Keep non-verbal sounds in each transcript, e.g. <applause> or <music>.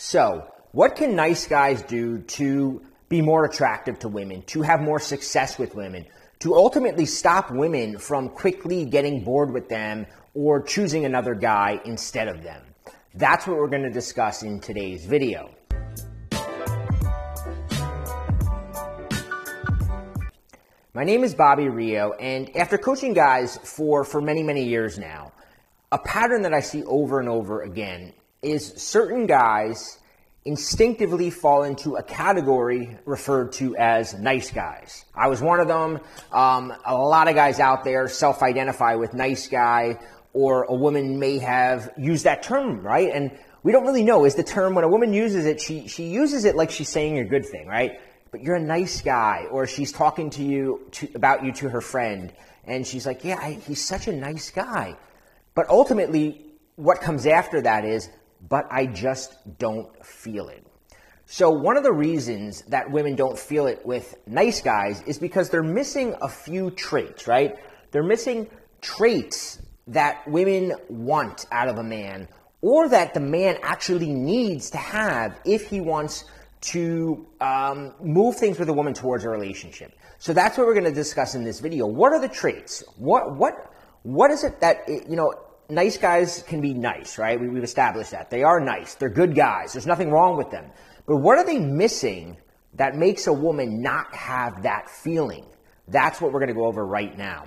So, what can nice guys do to be more attractive to women, to have more success with women, to ultimately stop women from quickly getting bored with them or choosing another guy instead of them? That's what we're going to discuss in today's video. My name is Bobby Rio, and after coaching guys for, for many, many years now, a pattern that I see over and over again is certain guys instinctively fall into a category referred to as nice guys. I was one of them. Um, a lot of guys out there self identify with nice guy, or a woman may have used that term, right? And we don't really know. Is the term, when a woman uses it, she, she uses it like she's saying a good thing, right? but you're a nice guy, or she's talking to you to, about you to her friend, and she's like, yeah, I, he's such a nice guy. But ultimately, what comes after that is, but I just don't feel it. So one of the reasons that women don't feel it with nice guys is because they're missing a few traits, right? They're missing traits that women want out of a man or that the man actually needs to have if he wants to um, move things with a woman towards a relationship. So that's what we're going to discuss in this video. What are the traits? What what what is it that you know? Nice guys can be nice, right? We, we've established that they are nice. They're good guys. There's nothing wrong with them. But what are they missing that makes a woman not have that feeling? That's what we're going to go over right now.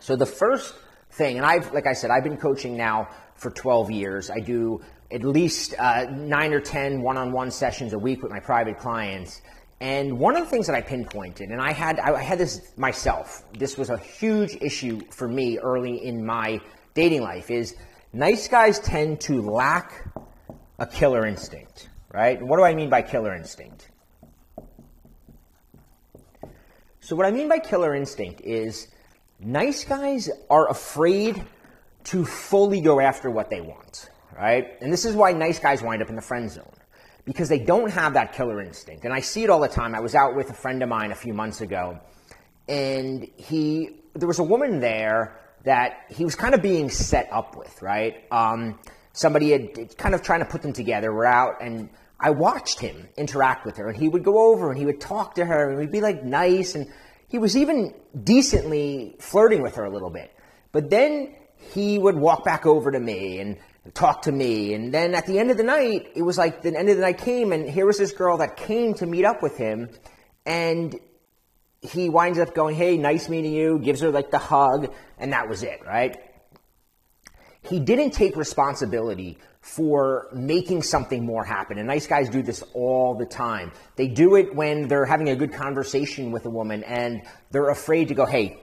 So the first thing, and I've, like I said, I've been coaching now for 12 years. I do at least uh, nine or 10 one on one sessions a week with my private clients. And one of the things that I pinpointed, and I had, I had this myself, this was a huge issue for me early in my dating life, is nice guys tend to lack a killer instinct, right? What do I mean by killer instinct? So, what I mean by killer instinct is nice guys are afraid to fully go after what they want right? And this is why nice guys wind up in the friend zone because they don't have that killer instinct. And I see it all the time. I was out with a friend of mine a few months ago, and he there was a woman there that he was kind of being set up with, right? Um, somebody had kind of trying to put them together. We're out, and I watched him interact with her, and he would go over and he would talk to her, and we'd be like nice, and he was even decently flirting with her a little bit. But then he would walk back over to me, and talk to me. And then at the end of the night, it was like the end of the night came, and here was this girl that came to meet up with him, and he winds up going, Hey, nice meeting you, gives her like the hug, and that was it, right? He didn't take responsibility for making something more happen. And nice guys do this all the time. They do it when they're having a good conversation with a woman and they're afraid to go, Hey,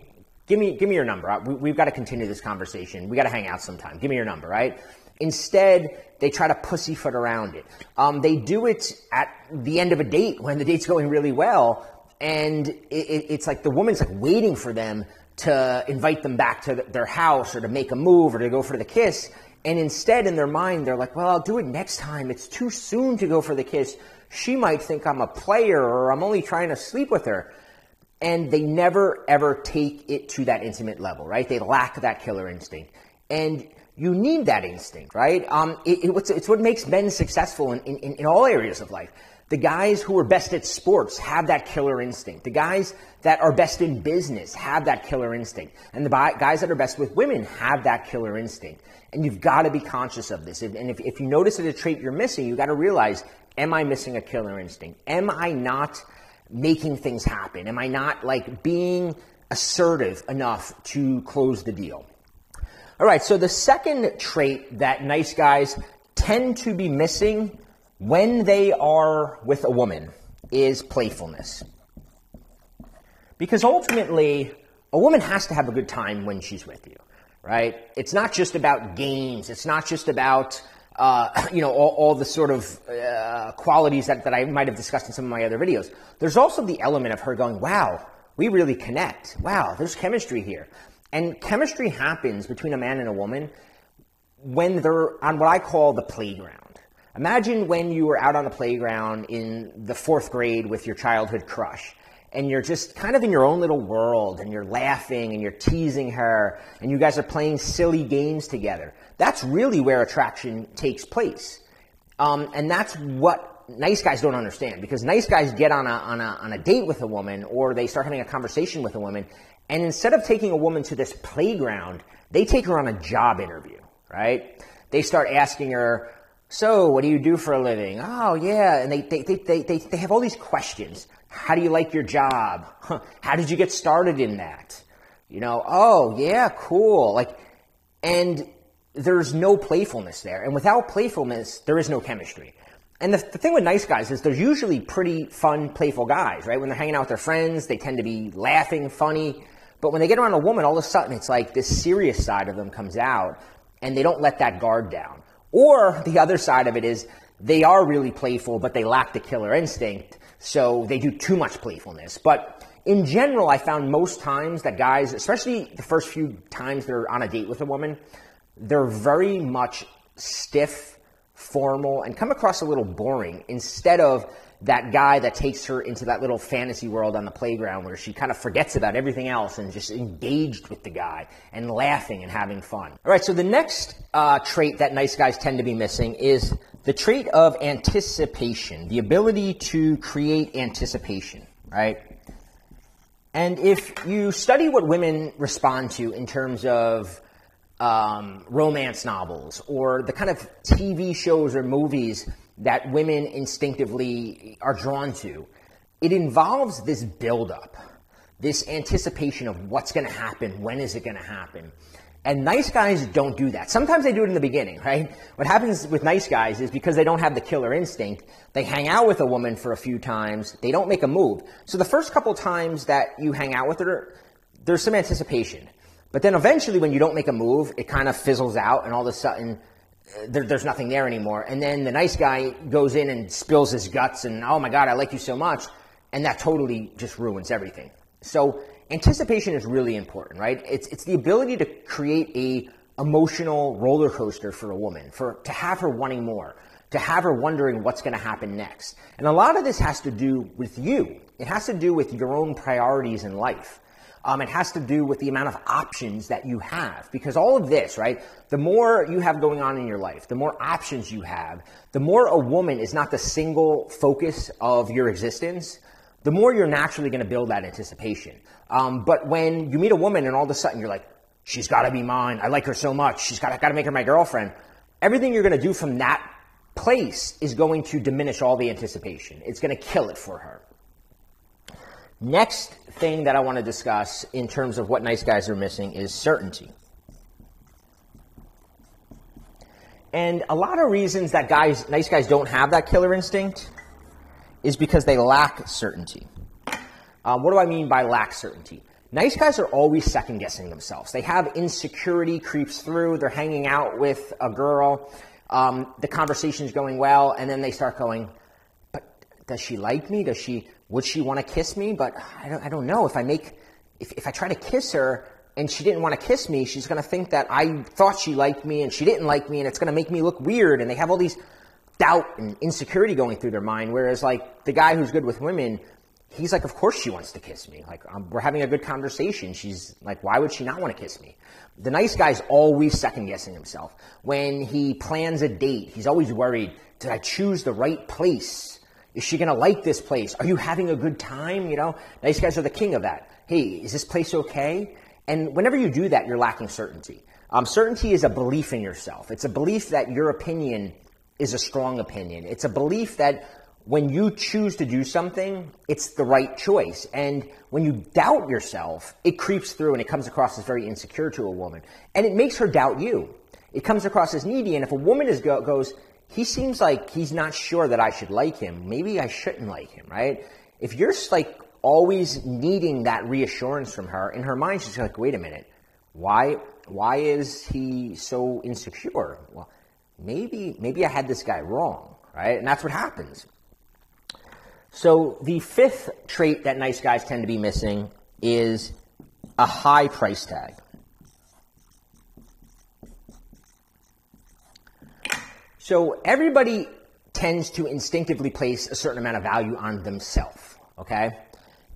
give me, give me your number. We, have got to continue this conversation. We got to hang out sometime. Give me your number, right? Instead, they try to pussyfoot around it. Um, they do it at the end of a date when the date's going really well, and it, it, it's like the woman's like waiting for them to invite them back to their house or to make a move or to go for the kiss. And instead, in their mind, they're like, well, I'll do it next time. It's too soon to go for the kiss. She might think I'm a player or I'm only trying to sleep with her. And they never, ever take it to that intimate level, right? They lack that killer instinct. And you need that instinct, right? Um, it, it, it's what makes men successful in, in, in all areas of life. The guys who are best at sports have that killer instinct. The guys that are best in business have that killer instinct. And the guys that are best with women have that killer instinct. And you've got to be conscious of this. And if, if you notice that a trait you're missing, you've got to realize, am I missing a killer instinct? Am I not making things happen? Am I not like being assertive enough to close the deal? All right, so the second trait that nice guys tend to be missing when they are with a woman is playfulness. Because ultimately, a woman has to have a good time when she's with you, right? It's not just about games. It's not just about, uh, <laughs> you know, all, all, the sort of uh, qualities that, that I might have discussed in some of my other videos. There's also the element of her going, wow, we really connect. Wow, there's chemistry here. And chemistry happens between a man and a woman when they're on what I call the playground. Imagine when you were out on the playground in the fourth grade with your childhood crush and you're just kind of in your own little world and you're laughing and you're teasing her and you guys are playing silly games together. That's really where attraction takes place. Um, and that's what nice guys don't understand because nice guys get on a, on, a, on a date with a woman or they start having a conversation with a woman. And instead of taking a woman to this playground, they take her on a job interview, right? They start asking her, so what do you do for a living? Oh, yeah. And they, they, they, they, they, have all these questions. How do you like your job? How did you get started in that? You know, oh, yeah, cool. Like, and there's no playfulness there. And without playfulness, there is no chemistry. And the, the, thing with nice guys is they're usually pretty fun, playful guys, right? When they're hanging out with their friends, they tend to be laughing, funny. But when they get around a woman, all of a sudden it's like this serious side of them comes out and they don't let that guard down. Or the other side of it is they are really playful, but they lack the killer instinct. So they do too much playfulness. But in general, I found most times that guys, especially the first few times they're on a date with a woman, they're very much stiff, formal, and come across a little boring instead of that guy that takes her into that little fantasy world on the playground where she kind of forgets about everything else and just engaged with the guy and laughing and having fun. All right, so the next uh, trait that nice guys tend to be missing is the trait of anticipation, the ability to create anticipation, right? And if you study what women respond to in terms of um, romance novels or the kind of TV shows or movies that women instinctively are drawn to. It involves this buildup, this anticipation of what's going to happen, when is it going to happen. And nice guys don't do that. Sometimes they do it in the beginning, right? What happens with nice guys is because they don't have the killer instinct, they hang out with a woman for a few times, they don't make a move. So the first couple times that you hang out with her, there's some anticipation. But then eventually when you don't make a move, it kind of fizzles out and all of a sudden uh, there, there's nothing there anymore. And then the nice guy goes in and spills his guts and, oh my God, I like you so much. And that totally just ruins everything. So anticipation is really important, right? It's, it's the ability to create a emotional roller coaster for a woman, for, to have her wanting more, to have her wondering what's going to happen next. And a lot of this has to do with you. It has to do with your own priorities in life. Um, it has to do with the amount of options that you have. Because all of this, right, the more you have going on in your life, the more options you have, the more a woman is not the single focus of your existence, the more you're naturally going to build that anticipation. Um, but when you meet a woman and all of a sudden you're like, she's got to be mine. I like her so much. She's got to make her my girlfriend. Everything you're going to do from that place is going to diminish all the anticipation. It's going to kill it for her. Next thing that I want to discuss in terms of what nice guys are missing is certainty. And a lot of reasons that guys, nice guys don't have that killer instinct is because they lack certainty. Um, what do I mean by lack certainty? Nice guys are always second guessing themselves. They have insecurity creeps through. They're hanging out with a girl. Um, the conversation's going well, and then they start going, "But does she like me? Does she? Would she want to kiss me? But I don't, I don't know. If I make, if, if I try to kiss her and she didn't want to kiss me, she's going to think that I thought she liked me and she didn't like me and it's going to make me look weird. And they have all these doubt and insecurity going through their mind. Whereas like the guy who's good with women, he's like, of course she wants to kiss me. Like um, we're having a good conversation. She's like, why would she not want to kiss me? The nice guy's always second guessing himself. When he plans a date, he's always worried, did I choose the right place? Is she going to like this place? Are you having a good time? You know, nice guys are the king of that. Hey, is this place okay? And whenever you do that, you're lacking certainty. Um, certainty is a belief in yourself. It's a belief that your opinion is a strong opinion. It's a belief that when you choose to do something, it's the right choice. And when you doubt yourself, it creeps through and it comes across as very insecure to a woman. And it makes her doubt you. It comes across as needy. And if a woman is go, goes, he seems like he's not sure that I should like him. Maybe I shouldn't like him, right? If you're like always needing that reassurance from her, in her mind she's like, wait a minute, why why is he so insecure? Well, maybe maybe I had this guy wrong, right? And that's what happens. So the fifth trait that nice guys tend to be missing is a high price tag. So everybody tends to instinctively place a certain amount of value on themselves, okay?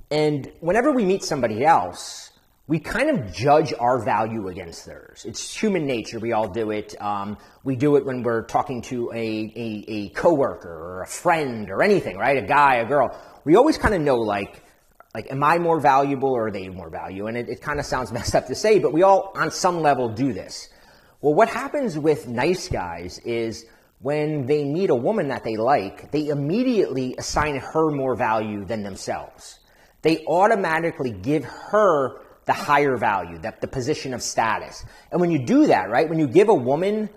And whenever we meet somebody else, we kind of judge our value against theirs. It's human nature. We all do it. Um, we do it when we're talking to a, a, a coworker or a friend or anything, right? A guy, a girl. We always kind of know, like, like, am I more valuable or are they more value? And it, it kind of sounds <laughs> messed up to say, but we all, on some level, do this. Well, what happens with nice guys is when they meet a woman that they like, they immediately assign her more value than themselves. They automatically give her the higher value, that the position of status. And when you do that, right, when you give a woman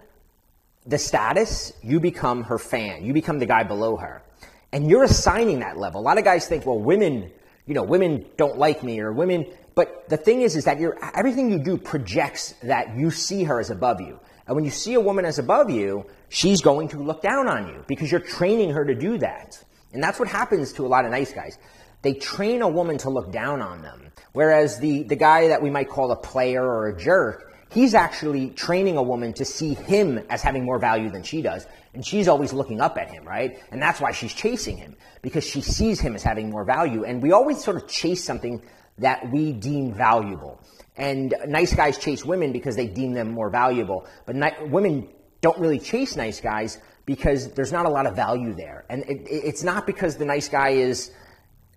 the status, you become her fan. You become the guy below her. And you're assigning that level. A lot of guys think, well, women, you know, women don't like me or women, but the thing is, is that you're, everything you do projects that you see her as above you. And when you see a woman as above you, she's going to look down on you because you're training her to do that. And that's what happens to a lot of nice guys. They train a woman to look down on them. Whereas the, the guy that we might call a player or a jerk, he's actually training a woman to see him as having more value than she does. And she's always looking up at him, right? And that's why she's chasing him because she sees him as having more value. And we always sort of chase something that we deem valuable. And nice guys chase women because they deem them more valuable. But ni- women don't really chase nice guys because there's not a lot of value there. And it, it's not because the nice guy is,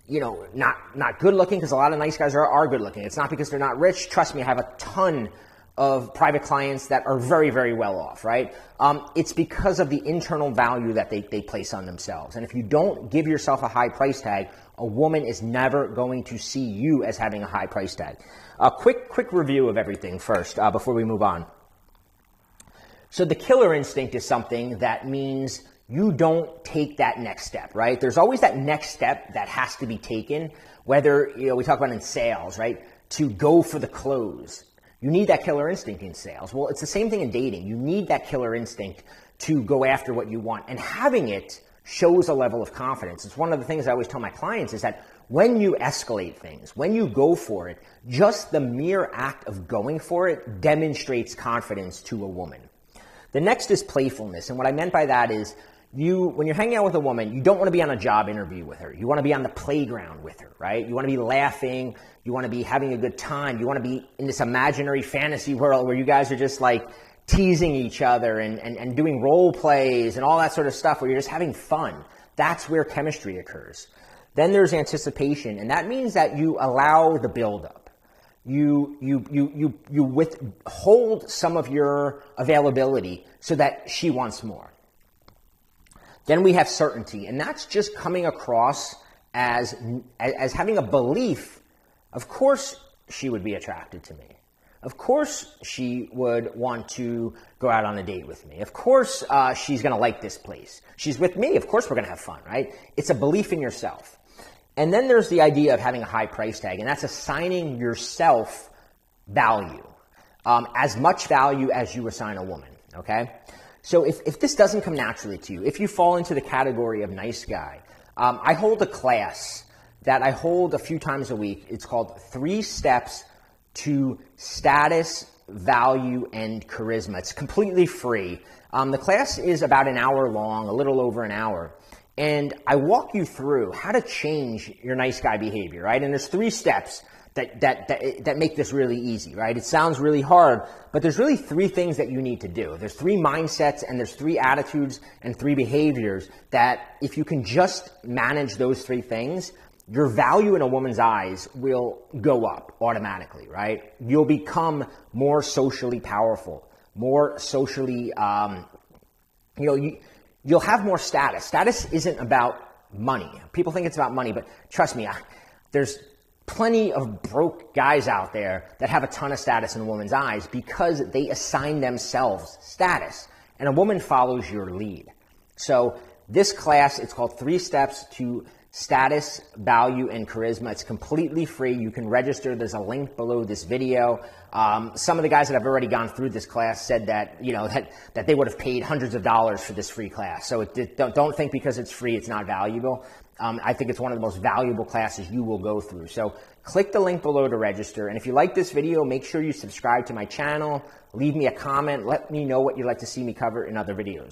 you know, not, not good looking, because a lot of nice guys are, are good looking. It's not because they're not rich. Trust me, I have a ton of private clients that are very, very well off, right? Um, it's because of the internal value that they, they place on themselves. And if you don't give yourself a high price tag, a woman is never going to see you as having a high price tag. A quick, quick review of everything first uh, before we move on. So the killer instinct is something that means you don't take that next step, right? There's always that next step that has to be taken, whether, you know, we talk about in sales, right? To go for the close. You need that killer instinct in sales. Well, it's the same thing in dating. You need that killer instinct to go after what you want. And having it shows a level of confidence. It's one of the things I always tell my clients is that when you escalate things, when you go for it, just the mere act of going for it demonstrates confidence to a woman. The next is playfulness. And what I meant by that is you, when you're hanging out with a woman, you don't want to be on a job interview with her. You want to be on the playground with her, right? You want to be laughing. You want to be having a good time. You want to be in this imaginary fantasy world where you guys are just like teasing each other and, and, and doing role plays and all that sort of stuff where you're just having fun. That's where chemistry occurs. Then there's anticipation, and that means that you allow the buildup. You, you, you, you, you withhold some of your availability so that she wants more. Then we have certainty, and that's just coming across as, as having a belief. Of course, she would be attracted to me. Of course, she would want to go out on a date with me. Of course, uh, she's going to like this place. She's with me. Of course, we're going to have fun, right? It's a belief in yourself. And then there's the idea of having a high price tag, and that's assigning yourself value, um, as much value as you assign a woman, okay? So if, if this doesn't come naturally to you, if you fall into the category of nice guy, um, I hold a class that I hold a few times a week. It's called Three Steps to Status, Value, and Charisma. It's completely free. Um, the class is about an hour long, a little over an hour. And I walk you through how to change your nice guy behavior, right? And there's three steps that, that, that, that make this really easy, right? It sounds really hard, but there's really three things that you need to do. There's three mindsets and there's three attitudes and three behaviors that if you can just manage those three things, your value in a woman's eyes will go up automatically, right? You'll become more socially powerful, more socially, um, you know, you, you'll have more status. Status isn't about money. People think it's about money, but trust me, I, there's plenty of broke guys out there that have a ton of status in a woman's eyes because they assign themselves status. And a woman follows your lead. So this class, it's called Three Steps to Status, Value, and Charisma. It's completely free. You can register. There's a link below this video. Um, some of the guys that have already gone through this class said that, you know, <laughs> that, that they would have paid hundreds of dollars for this free class. So it, don't, don't think because it's free, it's not valuable. Um, I think it's one of the most valuable classes you will go through. So click the link below to register. And if you like this video, make sure you subscribe to my channel, leave me a comment, let me know what you'd like to see me cover in other videos.